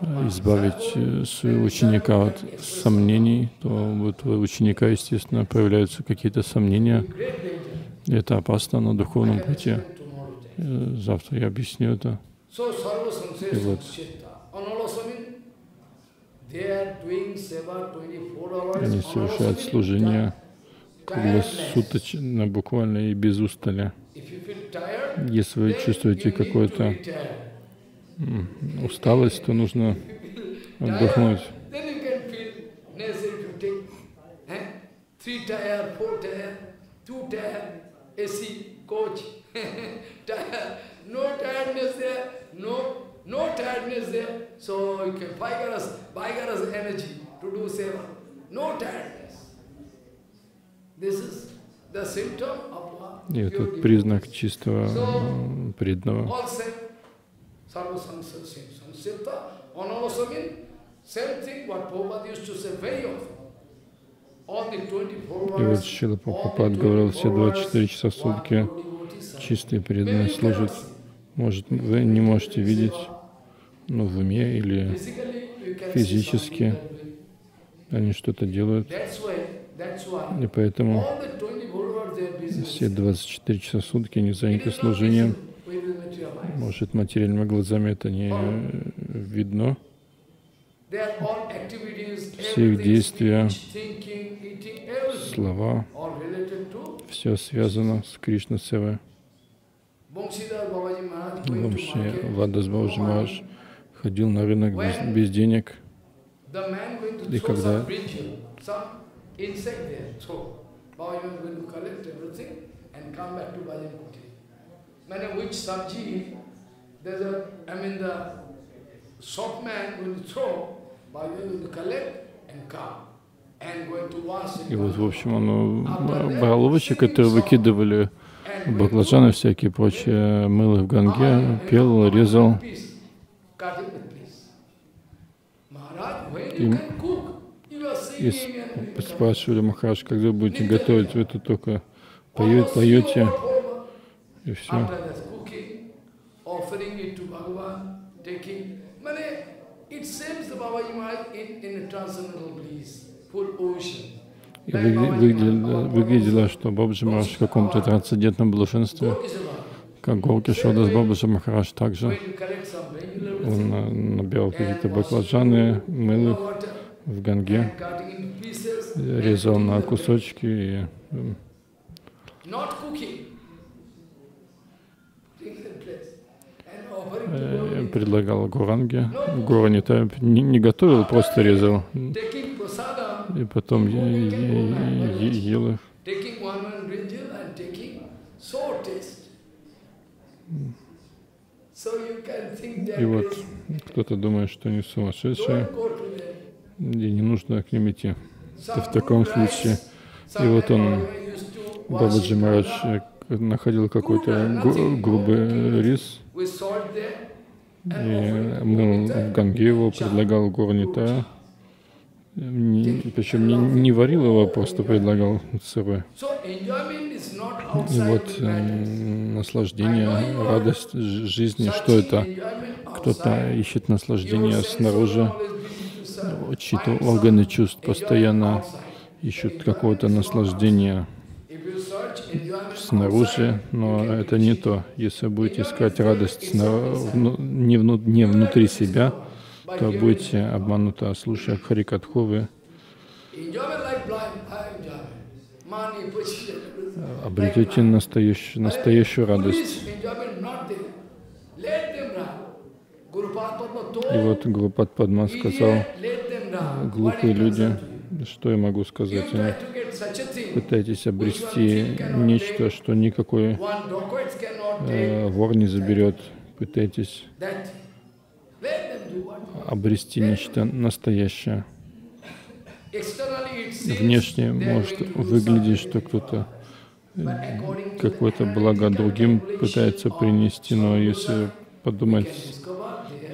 э, избавить э, своего ученика от сомнений, то у ученика, естественно, появляются какие-то сомнения. И это опасно на духовном пути. Э, Завтра я объясню это. И вот. Samschetta. Analasamin, they are doing seva 24 hours. Они совершают служение круглосуточно, буквально и без устали. Если вы чувствуете какую-то усталость, то нужно отдохнуть. Eh? No tiredness there, no no tiredness there. So you can Vigaras, Vigaras energy to do seva. No tiredness. This is the symptom of what? И Pure это devotion. признак чистого преданного. All same. Sarva samsara same. Samsita, anavasamin, same thing what Prabhupada used to say very often. All the 24 И вот Шила Прабхупад говорил, все 24 24 hours, часа в сутки чистые преданные служат. Может, вы не можете видеть, ну, в уме или физически они что-то делают. И поэтому all the 24 hours they are busy. все 24 часа в сутки It заняты служением. Может, материальными глазами это не э, видно. Все их действия, Слова, все связано с Кришна Севой. Вообще. Вадас no Баджи money. Махарадж ходил на рынок без, без денег. И когда-. И вот, в общем, он э, брал овощи, которые выкидывали баклажаны всякие прочие, мыл их в ганге, пел, резал. И- И спрашивали Махарадж, когда вы будете готовить, вы тут только поете, поете и все. It seems the Babaji Maharaj in, in a transcendental bliss, full ocean. Выглядело, выглядело, что Бабджи Махарадж в каком-то трансцендентном блаженстве, как Горки Шодас Бабджи Махарадж также. Он набирал какие-то баклажаны, мыл их в ганге, резал на кусочки и э, предлагал Гуранге. Гура не, та- не, не готовил, просто резал. И потом ел их. И вот кто-то думает, что они сумасшедшие, и не нужно к ним идти. Some в таком случае. И вот он, Бабаджи Марадж э, находил какой-то гру- грубый рис. И мыл в ганге его, предлагал Гурнита. Причем не, не варил его, а просто предлагал not И вот м, наслаждение, радость жизни, что это? Кто-то ищет наслаждение снаружи, чьи-то органы чувств постоянно ищут какого-то наслаждения снаружи, но это не то. Если будете искать радость не, вну, не внутри себя, то будете обмануты, слушая Харикатху, вы обретете настоящую, настоящую радость. И вот Гурупад Падма сказал, глупые люди, что я могу сказать? Пытайтесь обрести нечто, что никакой э, вор не заберет. Пытайтесь обрести нечто настоящее. Внешне может выглядеть, что кто-то э, какое-то благо другим пытается принести, но если подумать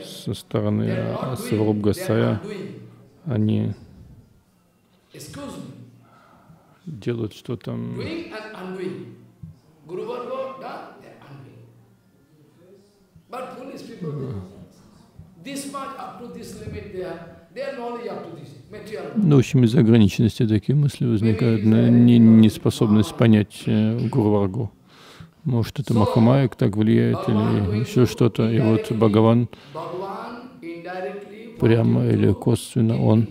со стороны Савруб Гасая, они делают что-то ну, в общем, из-за ограниченности такие мысли возникают, не, неспособность понять э, Гурваргу. Может, это Махамайк так влияет или еще что-то. И вот Бхагаван прямо или косвенно, он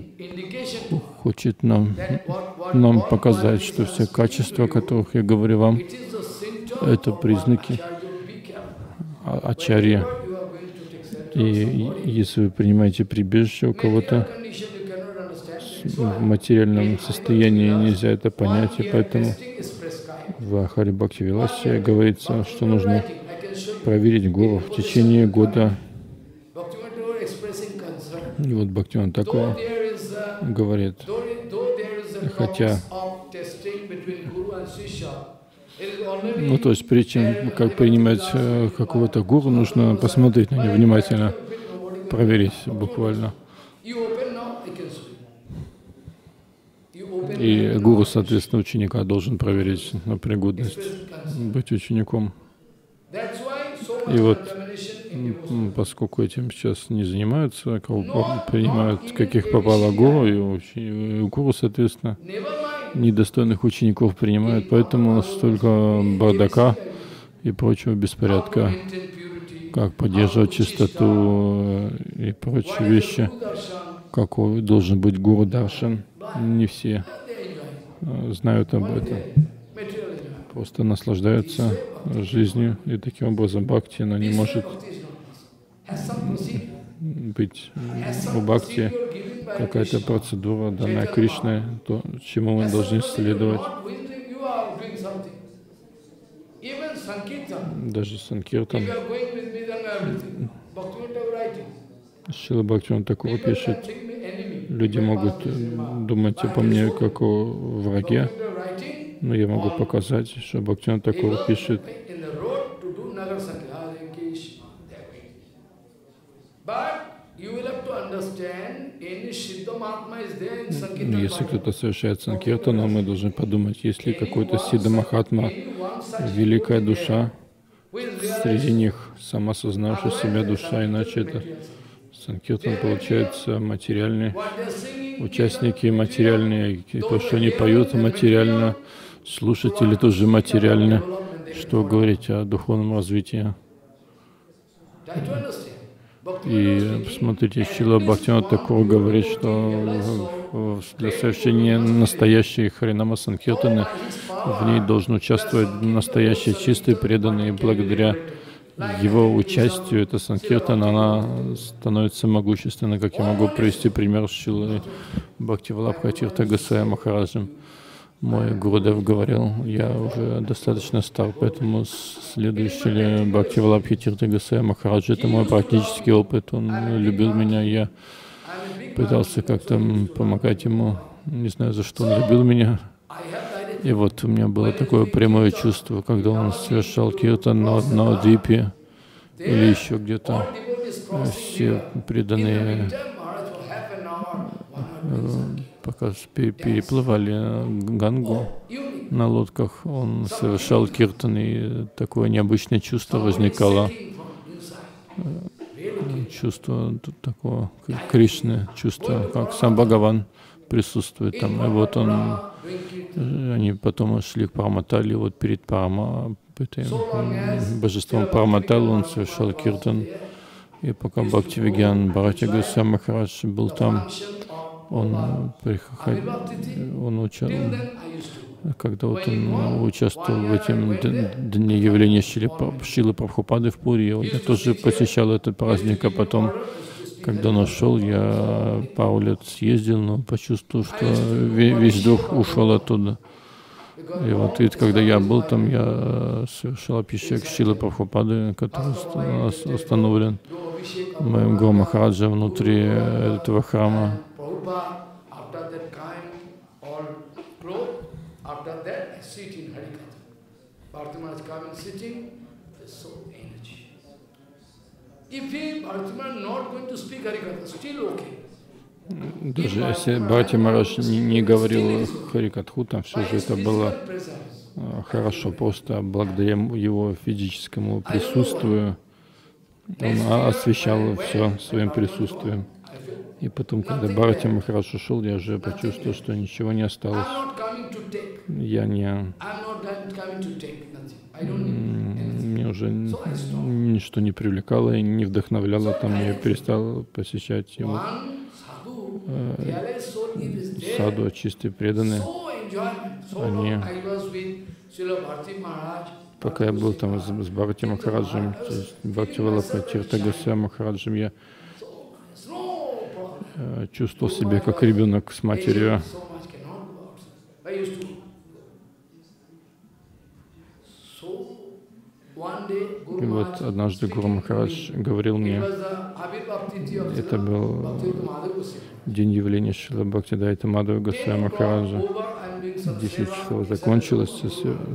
хочет нам, нам показать, что все качества, о которых я говорю вам, это признаки ачарья. И если вы принимаете прибежище у кого-то, в материальном состоянии нельзя это понять, и поэтому в Хари Бхакти Виласе говорится, что нужно проверить гуру в течение года. И вот Бхактиван такое говорит, хотя ну, то есть, перед тем, как принимать э, какого-то гуру, нужно посмотреть на него внимательно, проверить буквально. И гуру, соответственно, ученика должен проверить на пригодность быть учеником. И вот, поскольку этим сейчас не занимаются, кого принимают, каких попало гуру, и, гуру, соответственно, недостойных учеников принимают, поэтому столько бардака и прочего беспорядка, как поддерживать чистоту и прочие вещи, какой должен быть гуру Даршан. Не все э, знают об этом, просто наслаждаются жизнью, и таким образом бхакти, она не может быть у бхакти какая-то процедура, данная Кришной, то, чему мы должны следовать. Даже Санкиртан. Шила Бхактиван такого пишет, люди могут думать обо мне как о враге, но я могу показать, что Бхактиван такого пишет, если кто-то совершает санкиртану, мы должны подумать, есть ли какой-то Сида Махатма, великая душа, среди них самосознавшая себя душа, иначе это санкиртан получается материальный, участники материальные, и то, что они поют материально, слушатели тоже материально. Что говорить о духовном развитии? И посмотрите, Шила Бхактинат Такур говорит, что для совершения настоящей Харинама Санкиртаны в ней должен участвовать настоящий чистый преданный. И благодаря его участию эта Санкиртана, она становится могущественной. Как я могу привести пример с Шилой Бхактивалабха Тирта Гасая Махараджем мой Гурудев говорил, я уже достаточно стар, поэтому следующий ли Бхакти Валабхи Тирта Гасая Махараджа, это мой практический опыт, он любил меня, я пытался как-то помогать ему, не знаю, за что он любил меня. И вот у меня было такое прямое чувство, когда он совершал киртан на, на Двипе или еще где-то, все преданные пока переплывали Гангу. На лодках, он совершал киртан, и такое необычное чувство возникало. Чувство такого Кришны, чувство, как сам Бхагаван присутствует там. И вот он Они потом шли к Параматали, вот перед Парама, божеством Параматал он совершал киртан. И пока Бхактивигьян Бхаратига Махарадж был там, он, приходил, он учил, когда вот он участвовал в этом дне явления Шилы, Шилы Прабхупады в Пури, я тоже посещал этот праздник, а потом, когда он ушел, я пару лет съездил, но почувствовал, что весь дух ушел оттуда. И вот и когда я был там, я совершал абхишек Шилы Прабхупады, который установлен моим Гуру Махараджа внутри этого храма. Даже если Бхати Марадж не, не говорил Харикатху, там все же это было а, хорошо, просто благодаря его физическому присутствию он освещал все своим присутствием. И потом, когда Бхарати Махарадж ушел, я уже почувствовал, что ничего не осталось. Я не... Мне уже ничто не привлекало и не вдохновляло, там я перестал посещать его. Э, саду, чистые преданные, они пока я был там с, с Бхарати Махараджем, Бхакти Валапа Тиртагася Махараджем, я чувствовал себя как ребенок с матерью. И вот однажды Гуру Махарадж говорил мне, это был день явления Шила Бхактидайта Мадхава Госвами Махараджа. Десять часов закончилось,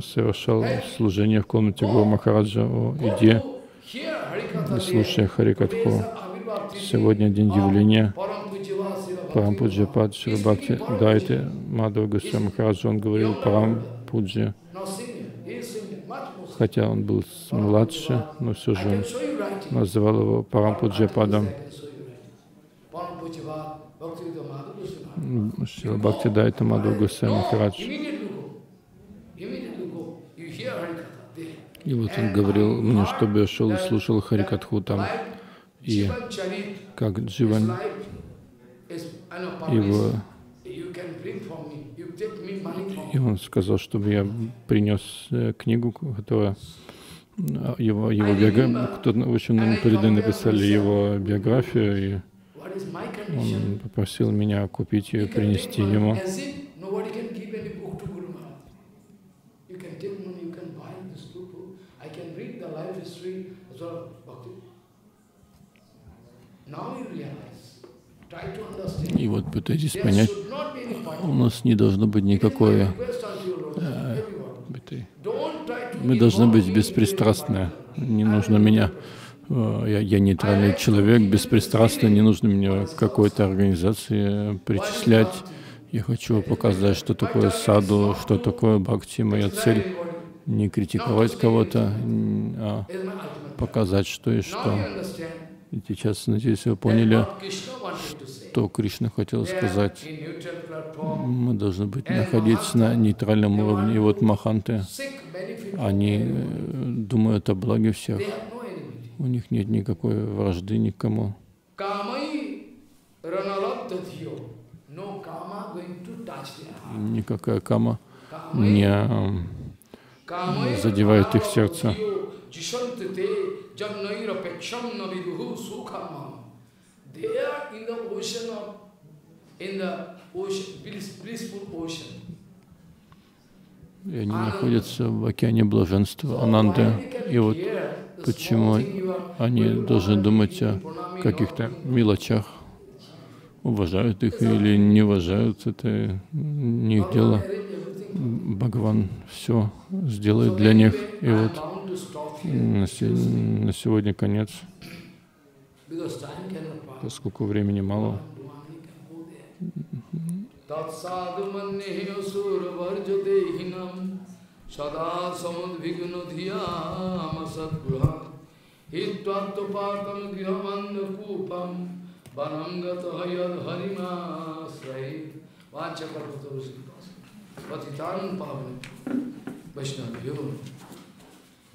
совершал служение в комнате Гуру Махараджа о еде, слушая Харикатху. Сегодня день явления Парампуджапад Шилабхакти Дайте Мадхава Госвами Махараджа. Он говорил Парампуджа хотя он был младше, но все же он называл его Парампуджападом. Шила Бхакти Дайта Мадху Гусей Махарадж. И вот он говорил мне, чтобы я шел и слушал Харикатху там. И как Дживан его и он сказал, чтобы я принес э, книгу, которая а, его, его биография, кто-то, в общем, нам передо написали его биографию, и он попросил меня купить ее, принести ему. И вот пытайтесь понять, у нас не должно быть никакой... Э, мы должны быть беспристрастны. Не нужно меня... Э, я, я нейтральный человек, беспристрастный, не нужно меня к какой-то организации причислять. Я хочу показать, что такое саду, что такое бхакти. Моя цель не критиковать кого-то, а показать, что и что. И сейчас, надеюсь, вы поняли, что Кришна хотел сказать. Мы должны быть находиться на нейтральном уровне. И вот маханты, они э, думают о благе всех. У них нет никакой вражды никому. Никакая кама не э, задевает их сердце. И они находятся в океане блаженства Ананды. И вот почему они должны думать о каких-то мелочах, уважают их или не уважают, это не их дело. Бхагаван все сделает для них. И вот на сегодня конец поскольку времени мало.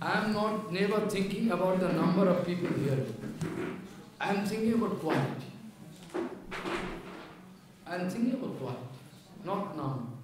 I am not never thinking about the number of people here. I am thinking about quality. I am thinking about quality, not number.